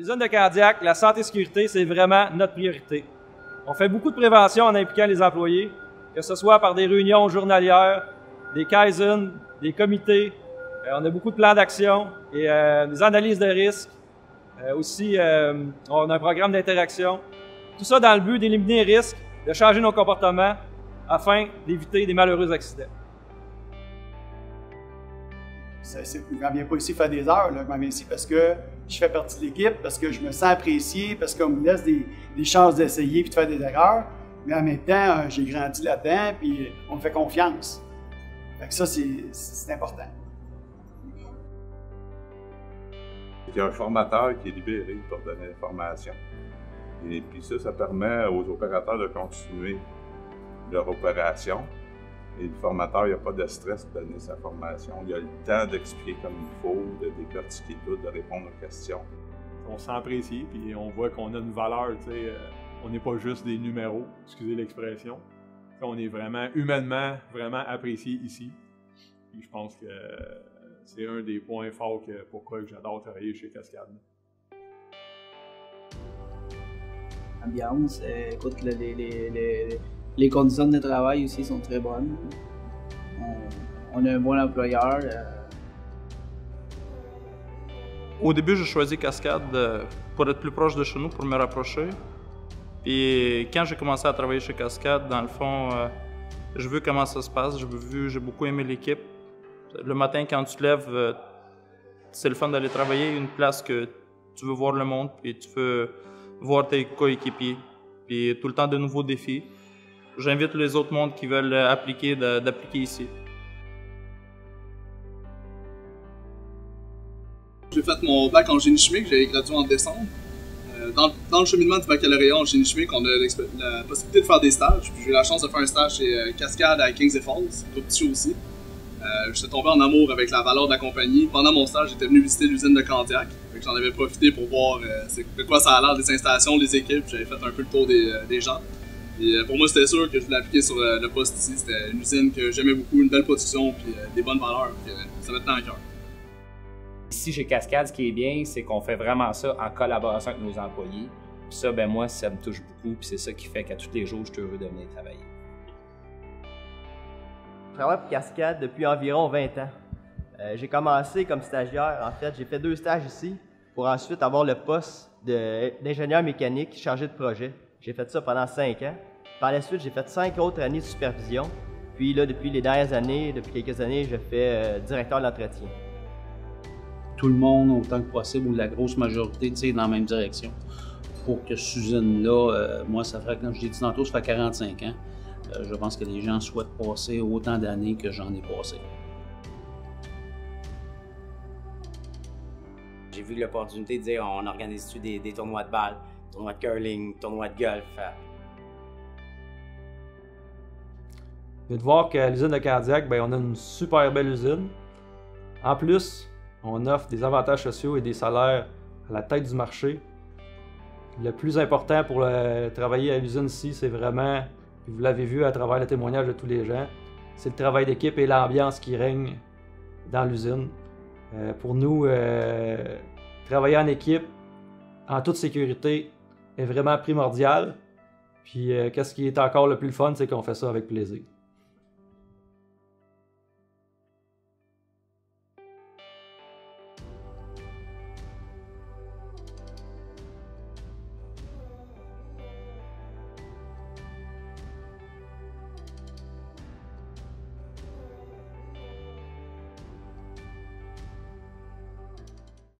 l'usine de Cardiac, la santé et sécurité, c'est vraiment notre priorité. On fait beaucoup de prévention en impliquant les employés, que ce soit par des réunions journalières, des kaizen, des comités. Euh, on a beaucoup de plans d'action et euh, des analyses de risques. Euh, aussi, on a un programme d'interaction. Tout ça dans le but d'éliminer les risques, de changer nos comportements afin d'éviter des malheureux accidents. Je ne viens pas ici faire des heures, je viens ici parce que je fais partie de l'équipe, parce que je me sens apprécié, parce qu'on me laisse des, chances d'essayer et de faire des erreurs. Mais en même temps, j'ai grandi là-dedans, puis on me fait confiance. Fait ça, c'est important. Il y a un formateur qui est libéré pour donner l'information. Et puis ça, ça permet aux opérateurs de continuer leur opération. Et le formateur, il n'y a pas de stress de donner sa formation. Il a le temps d'expliquer comme il faut, de décortiquer tout, de répondre aux questions. On s'apprécie, puis on voit qu'on a une valeur. Euh, on n'est pas juste des numéros, excusez l'expression. On est vraiment humainement, vraiment apprécié ici. Puis je pense que c'est un des points forts que, pourquoi j'adore travailler chez Cascade. Ambiance, euh, écoute, les, les, les, les, conditions de travail aussi sont très bonnes. On, a un bon employeur. Euh. Au début, j'ai choisi Cascade euh, pour être plus proche de chez nous, pour me rapprocher. Et quand j'ai commencé à travailler chez Cascade, dans le fond, je veux comment ça se passe. J'ai beaucoup aimé l'équipe. Le matin, quand tu te lèves, c'est le fun d'aller travailler une place que tu veux voir le monde et tu veux voir tes coéquipiers. Puis tout le temps de nouveaux défis. J'invite les autres mondes qui veulent appliquer d'appliquer ici. J'ai fait mon bac en génie chimique, j'ai gradué en décembre. Euh, dans, le cheminement du baccalauréat en génie chimique, on a la possibilité de faire des stages. J'ai eu la chance de faire un stage chez euh, Cascade à Kings Falls, tout petit aussi. Euh, j'étais tombé en amour avec la valeur de la compagnie. Pendant mon stage, j'étais venu visiter l'usine de Candiac. J'en avais profité pour voir euh, de quoi ça a l'air, les installations, les équipes. J'avais fait un peu le tour des, gens. Et pour moi, c'était sûr que je voulais appliquer sur le poste ici. C'était une usine que j'aimais beaucoup, une belle production, puis des bonnes valeurs. ça me tenait à cœur. Ici, chez Cascade, ce qui est bien, c'est qu'on fait vraiment ça en collaboration avec nos employés. Puis ça, ben moi, ça me touche beaucoup, puis c'est ça qui fait qu'à tous les jours, je suis heureux de venir travailler. Je travaille pour Cascade depuis environ 20 ans. Euh, j'ai commencé comme stagiaire. En fait, j'ai fait deux stages ici pour ensuite avoir le poste d'ingénieur mécanique chargé de projet. J'ai fait ça pendant cinq ans. Par la suite, j'ai fait cinq autres années de supervision. Puis là, depuis les dernières années, depuis quelques années, je fais euh, directeur de l'entretien. Tout le monde, autant que possible, ou la grosse majorité, tu dans la même direction. Pour que usine-là, euh, moi, ça fait, comme je l'ai dit tantôt, ça fait 45 ans. Euh, je pense que les gens souhaitent passer autant d'années que j'en ai passé. J'ai vu l'opportunité de dire on organise-tu des, tournois de balle, tournois de curling, tournois de golf. De voir qu'à l'usine de Cardiac, ben, on a une super belle usine. En plus, on offre des avantages sociaux et des salaires à la tête du marché. Le plus important pour travailler à l'usine ici, c'est vraiment vous l'avez vu à travers le témoignage de tous les gens, c'est le travail d'équipe et l'ambiance qui règne dans l'usine. Euh, pour nous, euh, travailler en équipe, en toute sécurité, est vraiment primordial. Puis, euh, qu'est-ce qui est encore le plus fun, c'est qu'on fait ça avec plaisir.